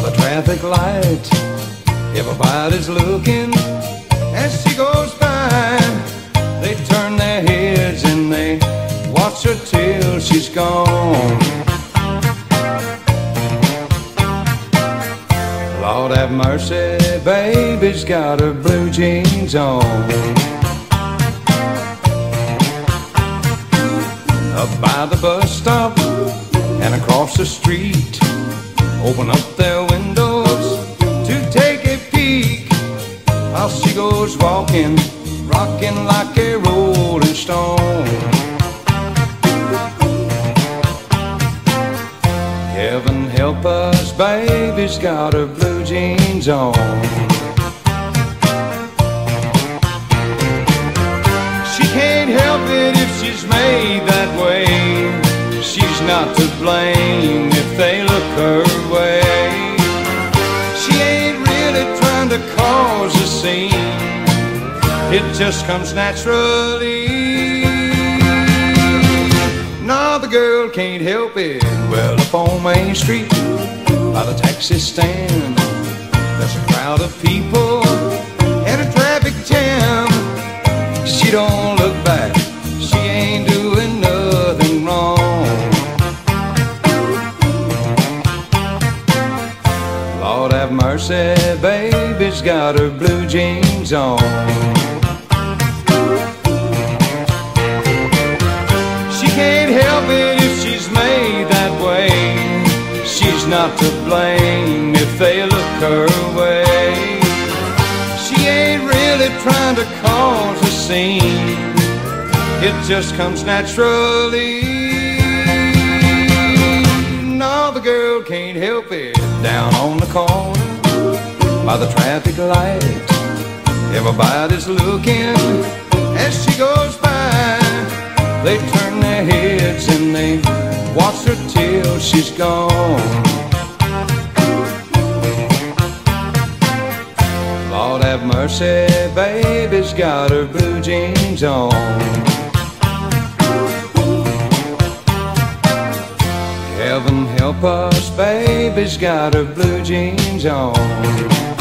traffic light. Everybody's looking as she goes by. They turn their heads and they watch her till she's gone. Lord have mercy, baby's got her blue jeans on. Up by the bus stop and across the street, open up their windows to take a peek while she goes walking, rocking like a rolling stone. Heaven help us, baby's got her blue jeans on. She can't help it if she's made that way. She's not to blame It just comes naturally. Now the girl can't help it. Well, up on Main Street, by the taxi stand, there's a crowd of people and a traffic jam. She don't have mercy, baby's got her blue jeans on. She can't help it if she's made that way. She's not to blame if they look her way. She ain't really trying to cause a scene. It just comes naturally. By the traffic light, everybody's looking as she goes by. They turn their heads and they watch her till she's gone. Lord have mercy, baby's got her blue jeans on. Heaven help us, baby's got her blue jeans on.